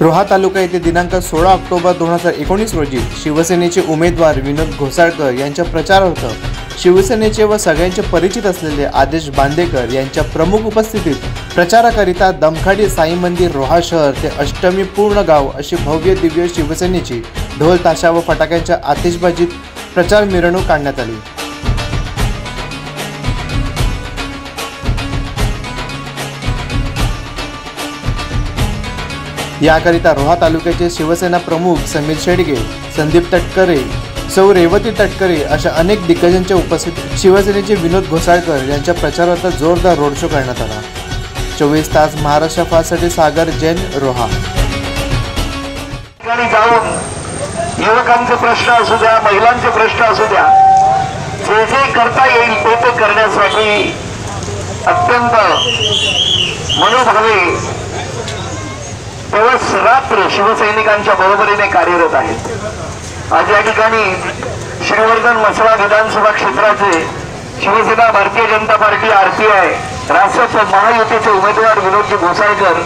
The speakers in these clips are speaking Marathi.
रोहा तालुका येथे दिनांक सोळा ऑक्टोबर दोन हजार एकोणीस रोजी शिवसेनेचे उमेदवार विनोद घोसाळकर यांच्या प्रचारार्थ शिवसेनेचे व सगळ्यांचे परिचित असलेले आदेश बांदेकर यांच्या प्रमुख उपस्थितीत प्रचाराकरिता दमखाडी साई मंदिर रोहा शहर ते अष्टमी पूर्ण गाव अशी भव्य दिव्य शिवसेनेची ढोल ताशा व फटाक्यांच्या आतिषबाजीत प्रचार मिरवणूक काढण्यात आली. याकरिता रोहा तालुक्याचे शिवसेना प्रमुख समीर शेडगे संदीप तटकरे सौ रेवती तटकरे अशा अनेक दिग्गजांच्या उपस्थितीत शिवसेनेचे विनोद घोसाळकर यांच्या प्रचारार्थ जोरदार रोड शो करण्यात आला. चोवीस तास महाराष्ट्र फास्टसाठी सागर जैन रोहा. जाऊन युवकांचे प्रश्न असू द्या महिलांचे प्रश्न असू द्या जे जे करता येईल ते ते करण्यासाठी अत्यंत मनोभावे दिवस रात्र शिवसैनिकांच्या बरोबरीने कार्यरत आहेत आज या ठिकाणी श्रीवर्धन मसळा विधानसभा क्षेत्राचे शिवसेना भारतीय जनता पार्टी आरपीआय राष्ट्रपती महायुतीचे उमेदवार विनोदजी घोसाळकर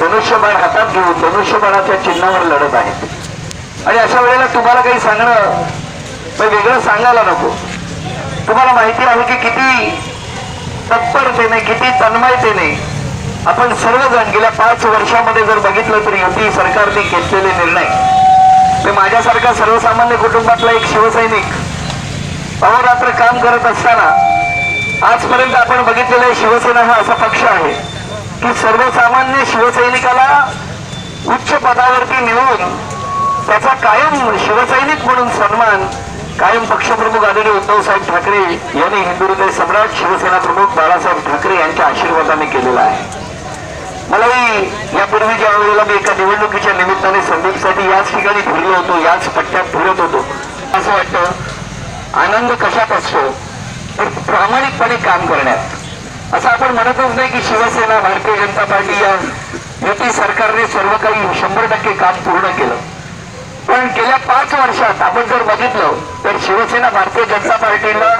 धनुष्यबाण हातात घेऊन धनुष्यबाणाच्या चिन्हावर लढत आहेत. आणि अशा वेळेला तुम्हाला काही सांगणं वेगळं सांगायला नको. तुम्हाला माहिती आहे की किती तत्परतेने किती तन्मयतेने आपण सर्वजण गेल्या पाच वर्षामध्ये जर बघितलं तर युती सरकारने घेतलेले निर्णय. ते माझ्यासारखा सर्वसामान्य कुटुंबातला एक शिवसैनिक अहोरात्र काम करत असताना आजपर्यंत आपण बघितलेलं शिवसेना हा असा पक्ष आहे की सर्वसामान्य शिवसैनिकाला उच्च पदावरती नेऊन त्याचा कायम शिवसैनिक म्हणून सन्मान कायम पक्षप्रमुख आदरणीय उद्धवसाहेब ठाकरे यांनी हिंदू हृदय सम्राट शिवसेना प्रमुख बाळासाहेब ठाकरे यांच्या आशीर्वादाने केलेला आहे. मलाही यापूर्वी ज्या वेळेला मी एका निवडणुकीच्या निमित्ताने संदीपसाठी याच ठिकाणी फिरलो होतो याच पट्ट्यात फिरत होतो असं वाटतं आनंद कशात असतो? तर प्रामाणिकपणे काम करण्यात. असं आपण म्हणतच नाही की शिवसेना भारतीय जनता पार्टी या युती सरकारने सर्व काही शंभर टक्के काम पूर्ण केलं. पण गेल्या पाच वर्षात आपण जर बघितलं तर शिवसेना भारतीय जनता पार्टीला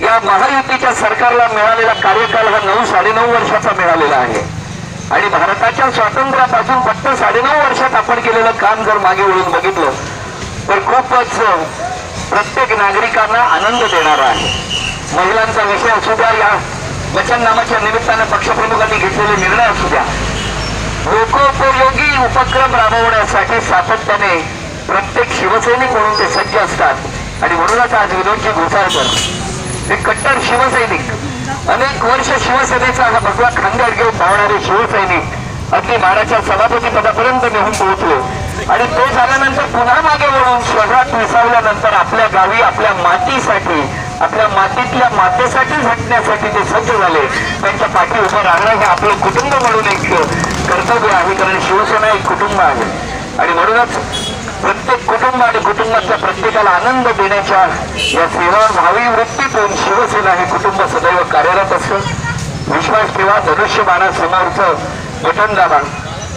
या महायुतीच्या सरकारला मिळालेला कार्यकाल हा नऊ साडेनऊ वर्षाचा मिळालेला आहे. आणि भारताच्या स्वातंत्र्यापासून फक्त साडेनऊ वर्षात आपण केलेलं काम जर मागे वळून बघितलं तर खूपच प्रत्येक नागरिकांना आनंद देणारा आहे. महिलांचा विषय असू द्या या वचननामाच्या निमित्तानं पक्षप्रमुखांनी घेतलेले निर्णय असू द्या. लोकोपयोगी उपक्रम राबवण्यासाठी सातत्याने प्रत्येक शिवसैनिक म्हणून ते सज्ज असतात. आणि म्हणूनच आज विनोदजी घोसाळकर हे कट्टर शिवसैनिक अनेक वर्ष शिवसेनेचा हा भगवा खांद्यावर घेऊन धावणारे शिवसैनिक अगदी माडाच्या सभापती पदापर्यंत नेहून पोहोचले. आणि ते झाल्यानंतर पुन्हा मागे वळून शहरात मिसावल्यानंतर आपल्या गावी आपल्या मातीसाठी आपल्या मातीतल्या मातेसाठी झटण्यासाठी ते सज्ज झाले. त्यांच्या पाठी उभं राहणं हे आपलं कुटुंब म्हणून एक कर्तव्य आहे कारण शिवसेना एक कुटुंब आहे. आणि म्हणूनच कुटुंब आणि कुटुंबाच्या प्रत्येकाला आनंद देण्याच्या या सेवा भावी वृत्तीतून शिवसेना हे कुटुंब सदैव कार्यरत असतं विश्वास ठेवा धनुष्यबाणासमोरचं बटन दाबा.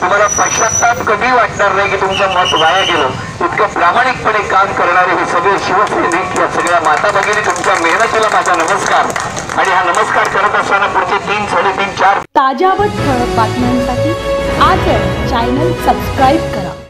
तुम्हाला पश्चाताप कधी वाटणार नाही की तुमचं मत वाया गेलं. इतकं प्रामाणिकपणे काम करणारे हे सगळे शिवसैनिक या सगळ्या माता भगिनी तुमच्या मेहनतीला माझा नमस्कार. आणि हा नमस्कार करत असताना पुढचे तीन साडेतीन चार ताज्या व ठळक बातम्यांसाठी आज चॅनल सबस्क्राईब करा.